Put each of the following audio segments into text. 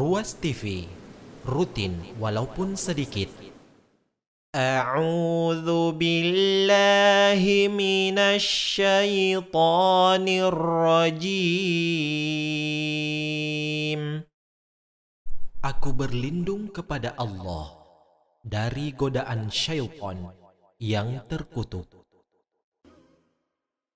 Ruas TV, rutin walaupun sedikit. A'udzu billahi minasyaitonir rajim. Aku berlindung kepada Allah dari godaan syaitan yang terkutuk.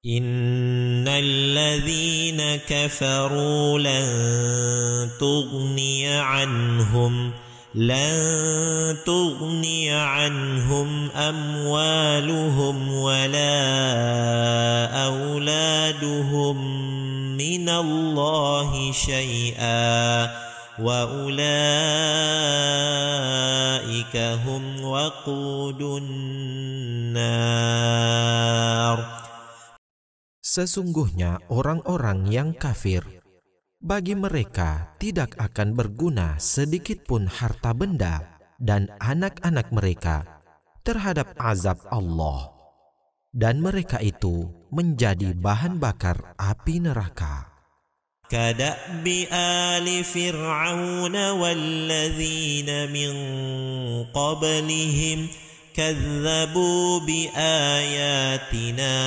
إن الذين كفروا لن تغني عنهم لن تغني عنهم أموالهم ولا أولادهم من الله شيئا وأولئك هم وقود النار Sesungguhnya orang-orang yang kafir, bagi mereka tidak akan berguna sedikit pun harta benda dan anak-anak mereka terhadap azab Allah. Dan mereka itu menjadi bahan bakar api neraka. كدأب آل فرعون والذين من قبلهم كذبوا بآياتنا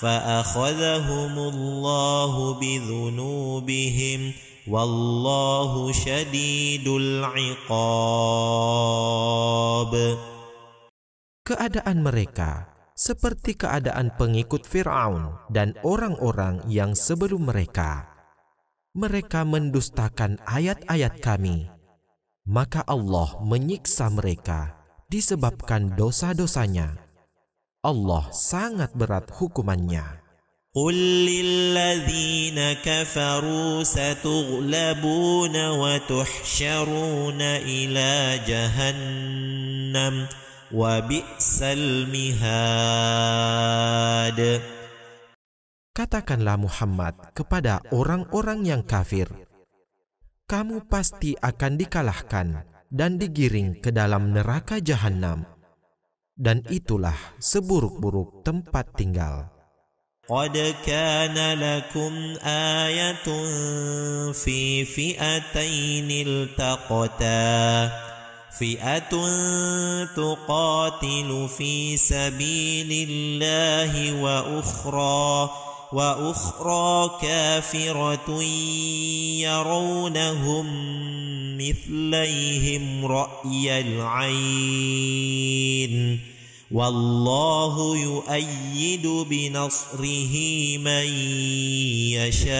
فأخذهم الله بذنوبهم والله شديد العقاب Keadaan mereka seperti keadaan pengikut Firaun dan orang-orang yang sebelum mereka. Mereka mendustakan ayat-ayat kami, maka Allah menyiksa mereka disebabkan dosa-dosanya. Allah sangat berat hukumannya. قل للذين كفروا ستغلبون وتحشرون إلى جهنم وبئس المهاد Katakanlah Muhammad kepada orang-orang yang kafir, kamu pasti akan dikalahkan dan digiring ke dalam neraka jahanam. Dan itulah seburuk-buruk tempat tinggal. قد كان لكم آية في فئتين التقتا فئة تقاتل في سبيل الله وأخرى وأخرى كافرة يرونهم مثليهم رأي العين. والله يؤيد بنصره من يشاء.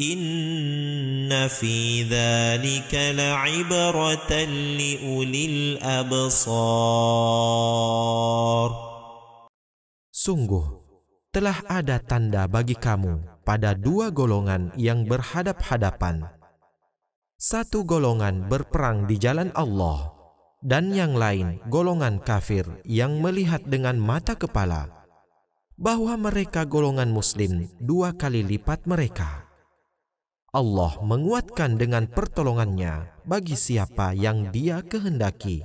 إن في ذلك لعبرة لأولي الأبصار. Sungguh, telah ada tanda bagi kamu pada dua golongan yang berhadap-hadapan. Satu golongan berperang di jalan Allah, dan yang lain golongan kafir yang melihat dengan mata kepala bahwa mereka golongan Muslim dua kali lipat mereka. Allah menguatkan dengan pertolongannya bagi siapa yang Dia kehendaki.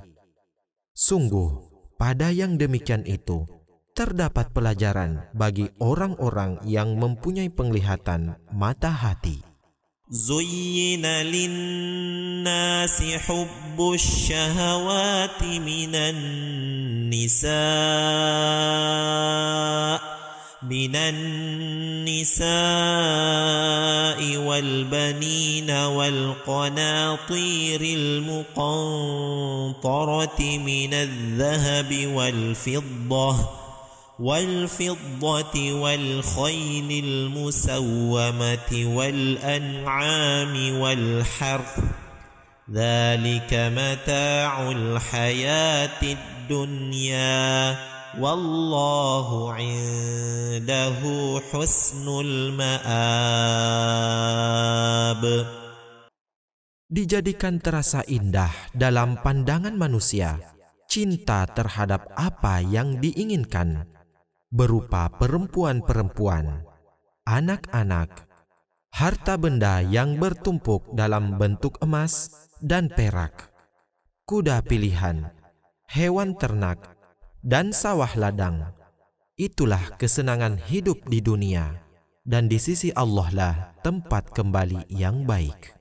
Sungguh, pada yang demikian itu terdapat pelajaran bagi orang-orang yang mempunyai penglihatan mata hati. زين للناس حب الشهوات من النساء من النساء والبنين والقناطير المقنطرة من الذهب والفضة والفضة والخيل المسومة والأنعام والحرث ذلك متاع الحياة الدنيا والله عنده حسن المآب Dijadikan terasa indah dalam pandangan manusia cinta terhadap apa yang diinginkan berupa perempuan-perempuan, anak-anak, harta benda yang bertumpuk dalam bentuk emas dan perak, kuda pilihan, hewan ternak, dan sawah ladang. Itulah kesenangan hidup di dunia. dan di sisi Allah lah tempat kembali yang baik.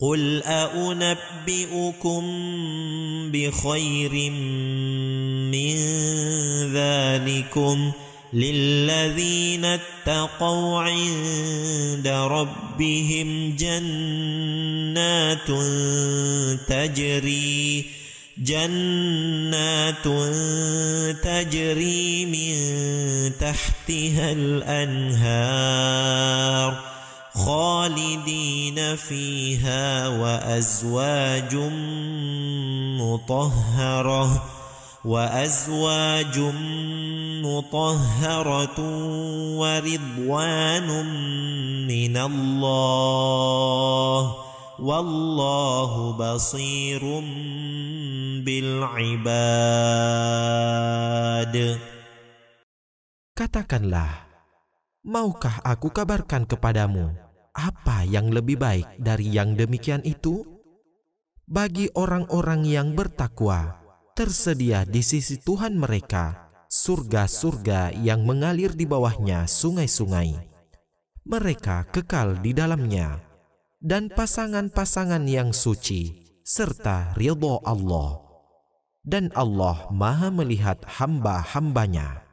قل أنبئكم بخير من ذلكم للذين اتقوا عند ربهم جنات تجري جنات تجري من تحتها الأنهار خالدين فيها وأزواج مطهرة وأزواج مطهرة ورضوان من الله والله بصير بالعباد Katakanlah, maukah aku kabarkan kepadamu apa yang lebih baik dari yang demikian itu? Bagi orang-orang yang bertakwa, tersedia di sisi Tuhan mereka surga-surga yang mengalir di bawahnya sungai-sungai. Mereka kekal di dalamnya, dan pasangan-pasangan yang suci, serta ridho Allah. Dan Allah maha melihat hamba-hambanya.